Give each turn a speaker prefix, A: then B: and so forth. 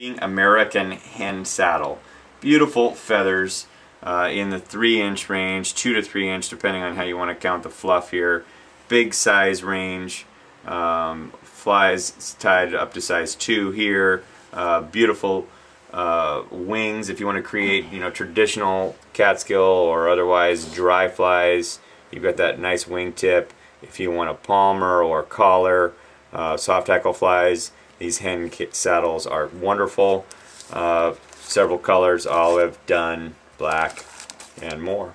A: American hen saddle. Beautiful feathers uh, in the 3 inch range, 2 to 3 inch depending on how you want to count the fluff here. Big size range, um, flies tied up to size 2 here. Uh, beautiful uh, wings if you want to create you know traditional catskill or otherwise dry flies. You've got that nice wing tip. If you want a palmer or collar, uh, soft hackle flies, these hen saddles are wonderful. Uh, several colors, olive, dun, black, and more.